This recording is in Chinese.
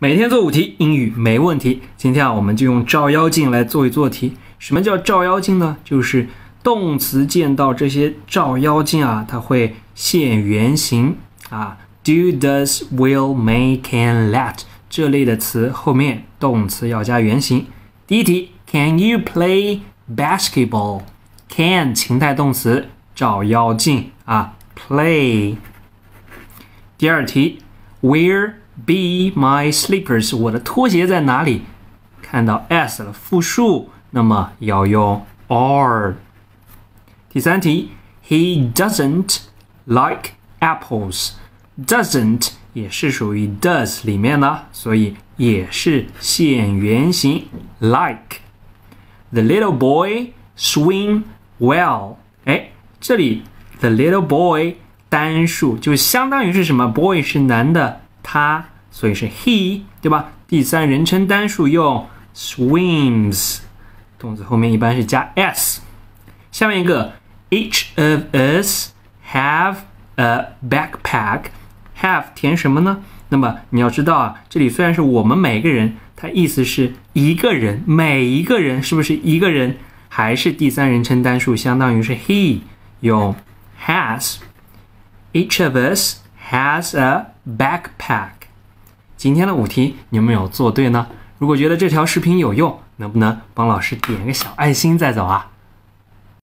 每天做五题，英语没问题。今天啊，我们就用照妖镜来做一做题。什么叫照妖镜呢？就是动词见到这些照妖镜啊，它会现原形啊。Do, does, will, may, can, let 这类的词后面动词要加原形。第一题，Can you play basketball？Can 情态动词照妖镜啊，play。第二题，Where be my slippers？我的拖鞋在哪里？看到 s 了，复数，那么要用 are。第三题，He doesn't like apples。doesn't 也是属于 does 里面的，所以也是现原形 like。The little boy swim well。哎，这里 the little boy 单数就相当于是什么？boy 是男的， 他，所以是 he，对吧？第三人称单数用 swims，动词后面一般是加 s。下面一个，each of us have a backpack。have 填什么呢？那么你要知道啊，这里虽然是我们每个人，它意思是一个人，每一个人是不是一个人？还是第三人称单数，相当于是 he，用 has。Each of us has a backpack。今天的五题你有没有做对呢？如果觉得这条视频有用，能不能帮老师点个小爱心再走啊？